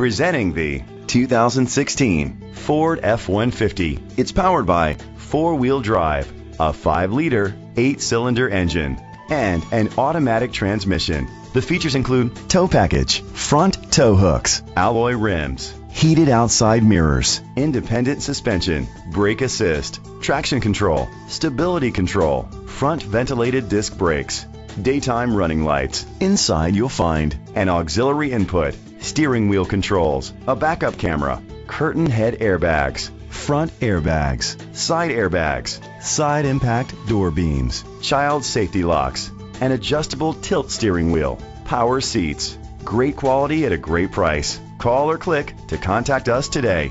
Presenting the 2016 Ford F-150. It's powered by four-wheel drive, a 5-liter, 8-cylinder engine, and an automatic transmission. The features include tow package, front tow hooks, alloy rims, heated outside mirrors, independent suspension, brake assist, traction control, stability control, front ventilated disc brakes, daytime running lights. Inside you'll find an auxiliary input, steering wheel controls, a backup camera, curtain head airbags, front airbags, side airbags, side impact door beams, child safety locks, an adjustable tilt steering wheel, power seats. Great quality at a great price. Call or click to contact us today.